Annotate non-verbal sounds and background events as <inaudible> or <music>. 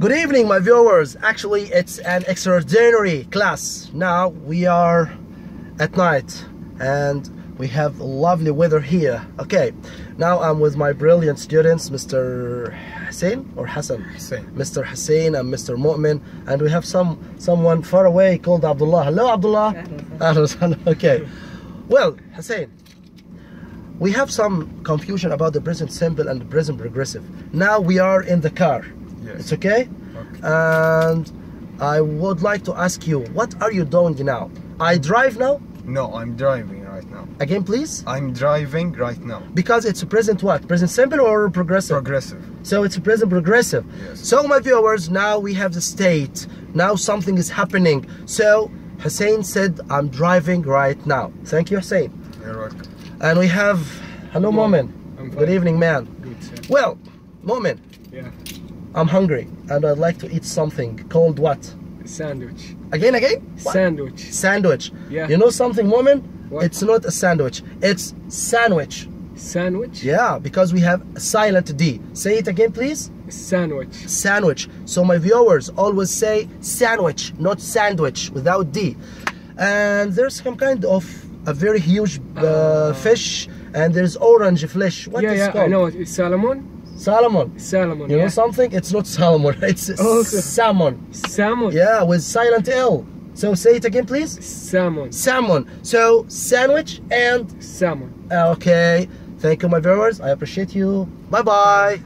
Good evening, my viewers. Actually, it's an extraordinary class. Now we are at night and we have lovely weather here. Okay, now I'm with my brilliant students, Mr. Hussein or Hassan? Hussein. Mr. Hussein and Mr. Mu'min, and we have some someone far away called Abdullah. Hello, Abdullah. Ahlan. okay. Well, Hussein, we have some confusion about the present simple and the present progressive. Now we are in the car. Yes. It's okay? Okay. And I would like to ask you, what are you doing now? I drive now? No, I'm driving right now. Again, please? I'm driving right now. Because it's a present what? Present simple or progressive? Progressive. So it's a present progressive. Yes. So my viewers, now we have the state. Now something is happening. So Hussein said, I'm driving right now. Thank you, Hussein. You're welcome. And we have, hello, Momin. I'm Good evening, man. Good, sir. Well, Momin, Yeah. I'm hungry and I'd like to eat something called what? Sandwich. Again, again? What? Sandwich. Sandwich. Yeah. You know something, woman? What? It's not a sandwich. It's sandwich. Sandwich. Yeah, because we have a silent D. Say it again, please. Sandwich. Sandwich. So my viewers always say sandwich, not sandwich, without D. And there's some kind of a very huge uh, Ah. fish, and there's orange flesh. What yeah, is yeah, called? I know. It's salmon. Salmon. Salmon. You yeah. know something? It's not salmon. <laughs> It's oh, Okay. salmon. Salmon. Yeah, with silent L. So say it again, please. Salmon. Salmon. So sandwich and Salmon. okay. Thank you, my viewers. I appreciate you. Bye bye.